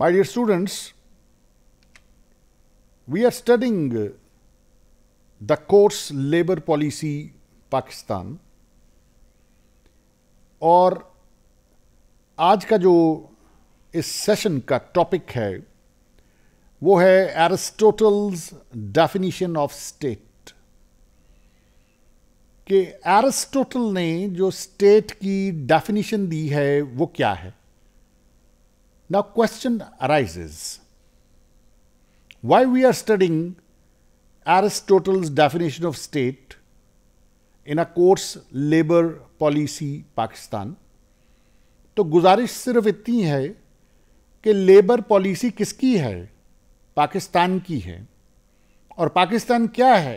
My dear students, we are studying the course Labor Policy Pakistan और आज का जो इस सेशन का टॉपिक है वो है एरिस्टोटल्स डेफिनेशन ऑफ़ स्टेट कि एरिस्टोटल ने जो स्टेट की डेफिनेशन दी है वो क्या है? Now, question arises why we are studying Aristotle's definition of state in a course labor policy Pakistan. तो गुजारिश सिर्फ़ इतनी है कि लेबर पॉलिसी किसकी है पाकिस्तान की है और पाकिस्तान क्या है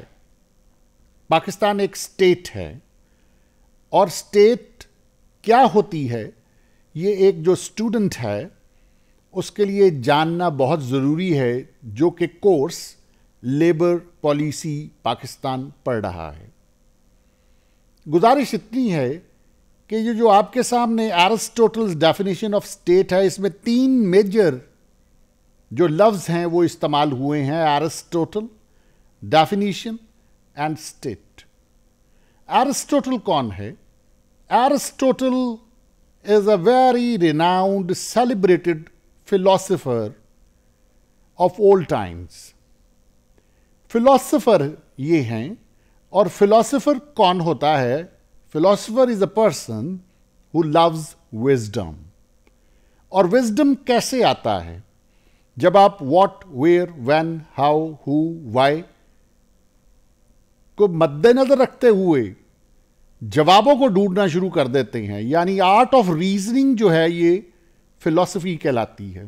पाकिस्तान एक स्टेट है और स्टेट क्या होती है ये एक जो स्टूडेंट है उसके लिए जानना बहुत ज़रूरी है, जो कि कोर्स लेबर पॉलिसी पाकिस्तान पढ़ रहा है। गुजारिश इतनी है कि ये जो आपके सामने एरिस्टोटल्स डेफिनेशन ऑफ़ स्टेट है, इसमें तीन मेजर जो लफ्ज़ हैं वो इस्तेमाल हुए हैं Aristotle definition and state Aristotle कौन है? Aristotle is a very renowned celebrated philosopher of old times. Philosopher ये हैं और फिलोसफर कौन होता है? Philosopher is a person who loves wisdom और विजडम कैसे आता है? जब आप what where when how who why को मद्देनजर रखते हुए जवाबों को ढूंढना शुरू कर देते हैं, यानी आर्ट ऑफ़ रीजनिंग जो है ये फिलॉसफी कहलाती है।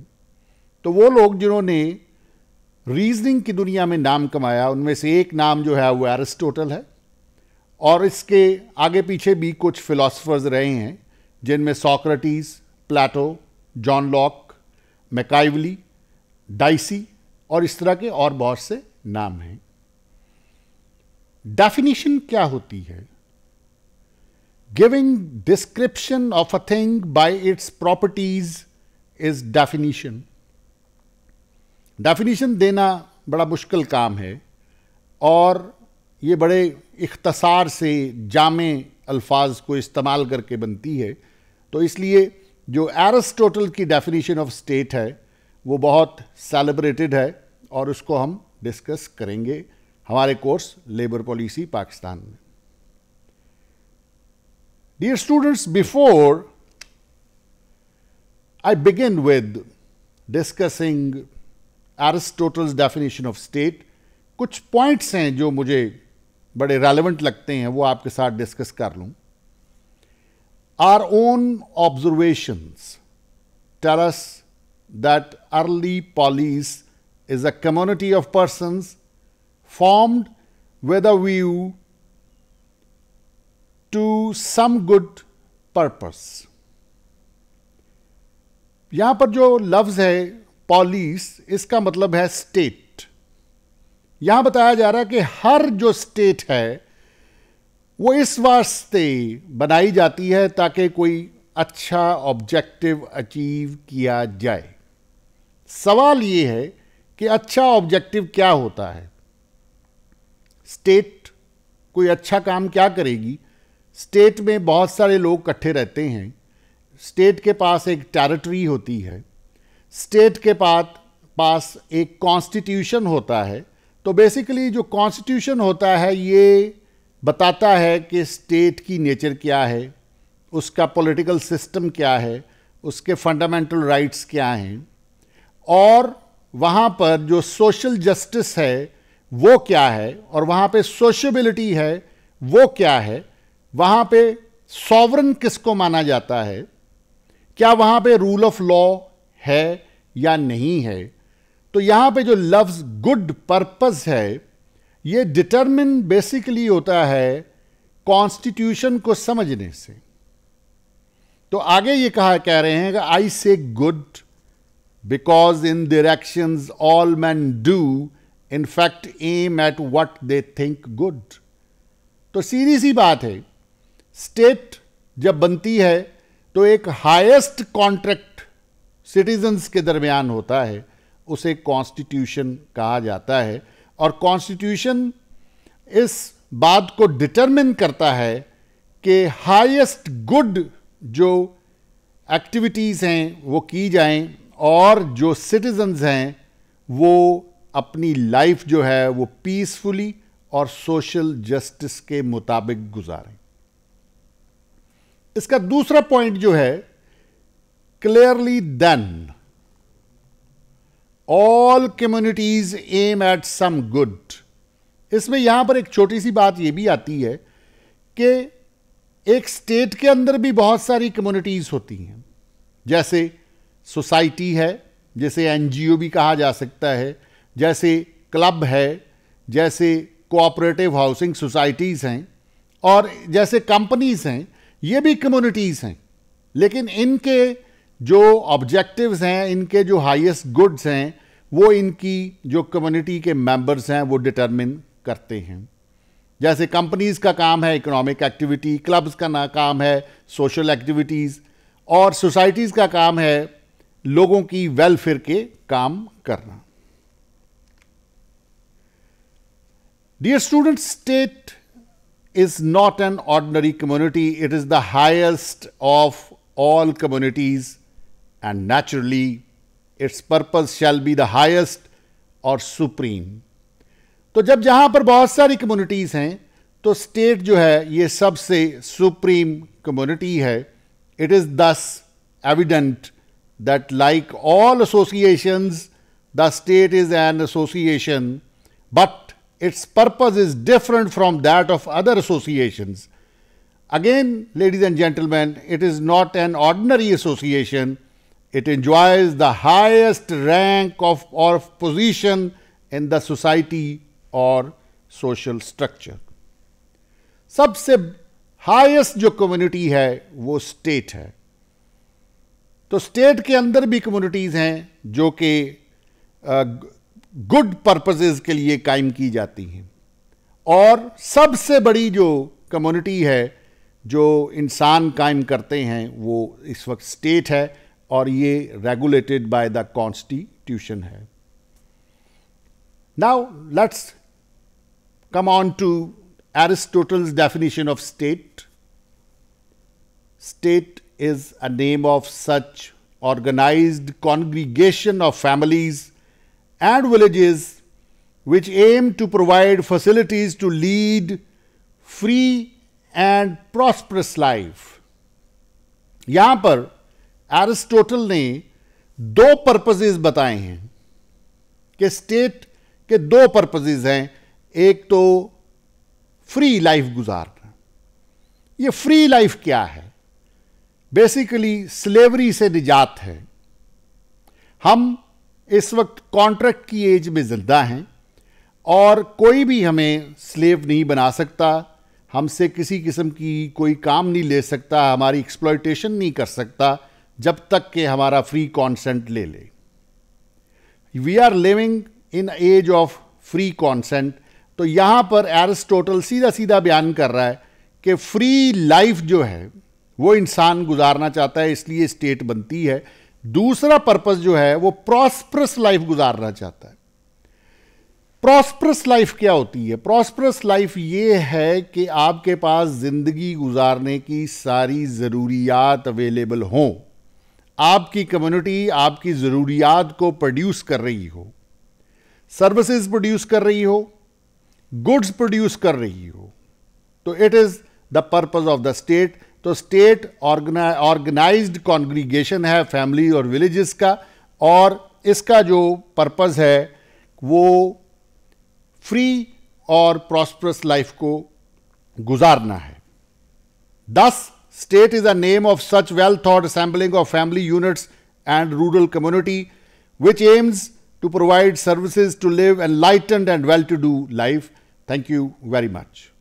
तो वो लोग जिन्होंने रीजनिंग की दुनिया में नाम कमाया, उनमें से एक नाम जो है वो एरिस्टोटल है और इसके आगे पीछे भी कुछ फिलोसफर्स रहे हैं, जिनमें Socrates Plato John Locke Machiavelli Dicey और इस तरह के और बहुत से नाम हैं। डेफिनेशन क्या होती है? Giving description of a thing by its properties is definition. Definition देना बड़ा मुश्किल काम है और ये बड़े इख्तसार से जामे अल्फाज को इस्तेमाल करके बनती है तो इसलिए जो एरिस्टोटल की डेफिनेशन ऑफ़ स्टेट है, वो बहुत सेलिब्रेटेड है और उसको हम डिस्कस करेंगे हमारे कोर्स लेबर पॉलिसी पाकिस्तान में Dear students, before I begin with discussing Aristotle's definition of state, कुछ पॉइंट्स हैं जो मुझे बड़े रेलेवेंट लगते हैं वो आपके साथ डिस्कस कर लूँ our own observations tell us that early polis is a community of persons formed with a to some good purpose यहाँ पर जो लफ्ज है पॉलिस इसका मतलब है स्टेट यहाँ बताया जा रहा है कि हर जो स्टेट है, वो इस वास्ते बनाई जाती है ताकि कोई अच्छा ऑब्जेक्टिव अचीव किया जाए। सवाल ये है कि अच्छा ऑब्जेक्टिव क्या होता है? स्टेट कोई अच्छा काम क्या करेगी? स्टेट में बहुत सारे लोग इकट्ठे रहते हैं। स्टेट के पास एक टेरिटरी होती है। स्टेट के पास पास एक कॉन्स्टिट्यूशन होता है। तो बेसिकली जो कॉन्स्टिट्यूशन होता है, ये बताता है कि स्टेट की नेचर क्या है, उसका पॉलिटिकल सिस्टम क्या है, उसके फंडामेंटल राइट्स क्या हैं। और वहाँ पर जो सोशल जस्टिस है, वो क्या है? और वहाँ पे सोशबिलिटी है, वो क्या है? वहाँ पे सॉवरन किसको माना जाता है? क्या वहाँ पे रूल ऑफ़ लॉ है या नहीं है? तो यहाँ पे जो लफ्ज गुड पर्पस है, ये डिटरमिन बेसिकली होता है कॉन्स्टिट्यूशन को समझने से। तो आगे ये कहा, कह रहे हैं कि I say good because in direction all man do in fact aim at what they think good तो सीधी सी बात है स्टेट जब बनती है तो एक हाईएस्ट कॉन्ट्रैक्ट सिटीजन्स के दरमियान होता है, उसे कॉन्स्टिट्यूशन कहा जाता है। और कॉन्स्टिट्यूशन इस बात को डिटरमिन करता है कि हाईएस्ट गुड जो एक्टिविटीज़ हैं, वो की जाएँ, और जो सिटीजन्स हैं, वो अपनी लाइफ जो है, वो पीसफुली और सोशल जस्टिस के मुताबिक गुजारें। इसका दूसरा पॉइंट जो है clearly then all communities aim at some good इसमें यहाँ पर एक छोटी सी बात यह भी आती है कि एक स्टेट के अंदर भी बहुत सारी कम्युनिटीज होती हैं। जैसे सोसाइटी है, जैसे एनजीओ भी कहा जा सकता है, जैसे क्लब है, जैसे कोऑपरेटिव हाउसिंग सोसाइटीज़ हैं, और जैसे कंपनीज़ हैं ये भी कम्युनिटीज़ हैं। लेकिन इनके जो ऑब्जेक्टिव्स हैं, इनके जो हाईएस्ट गुड्स हैं, वो इनकी जो कम्युनिटी के मेंबर्स हैं, वो डिटरमिन करते हैं। जैसे कंपनीज़ का काम है इकोनॉमिक एक्टिविटी क्लब्स का ना काम है सोशल एक्टिविटीज़ और सोसाइटीज़ का काम है लोगों की वेलफेयर के काम करना। Dear student state is not an ordinary community, it is the highest of all communities, and naturally, its purpose shall be the highest or supreme. तो जब जहां पर बहुत सारी कम्युनिटीज हैं तो स्टेट जो है ये सबसे सुप्रीम कम्युनिटी है it is this evident that like all associations the state is an association but its purpose is different from that of other associations. Again, ladies and gentlemen, it is not an ordinary association. It enjoys the highest rank of or position in the society or social structure. सबसे highest जो community है वो state है तो state के अंदर भी communities हैं जो कि गुड पर्पजेज के लिए कायम की जाती हैं। और सबसे बड़ी जो कम्युनिटी है, जो इंसान कायम करते हैं, वो इस वक्त स्टेट है और ये रेगुलेटेड बाय द कॉन्स्टिट्यूशन है। Now, let's come on to Aristotle's definition of state state is a name of such organised congregation of families and villages which aim to provide facilities to lead free and prosperous life. यहाँ पर Aristotle ने दो purposes बताए हैं। कि state के दो purposes हैं। एक तो फ्री लाइफ गुजारना। ये फ्री लाइफ क्या है? बेसिकली स्लेवरी से निजात है। हम इस वक्त कॉन्ट्रैक्ट की एज में ज़िंदा हैं और कोई भी हमें स्लेव नहीं बना सकता, हमसे किसी किस्म की कोई काम नहीं ले सकता, हमारी एक्सप्लॉयटेशन नहीं कर सकता, जब तक कि हमारा फ्री कॉन्सेंट ले ले। We are living in age of free consent तो यहाँ पर एरिस्टोटल सीधा सीधा बयान कर रहा है कि फ्री लाइफ जो है, वो इंसान गुजारना चाहता है, इसलिए स्टेट बनती है। दूसरा पर्पस जो है, वो प्रॉस्परस लाइफ गुजारना चाहता है। प्रॉस्परस लाइफ क्या होती है? प्रॉस्परस लाइफ ये है कि आपके पास ज़िंदगी गुजारने की सारी ज़रूरियात अवेलेबल हों। आपकी कम्युनिटी आपकी ज़रूरियात को प्रोड्यूस कर रही हो। सर्विसेज़ प्रोड्यूस कर रही हो। गुड्स प्रोड्यूस कर रही हो। तो it is the purpose of the state तो स्टेट ऑर्गेनाइज्ड कॉन्ग्रीगेशन है फैमिली और विलेजेस का, और इसका जो पर्पज़ है, वो फ्री और प्रॉस्परस लाइफ को गुजारना है thus state is a name of such well thought assembling of family units and rural community which aims to provide services to live enlightened and well to do life. Thank you very much.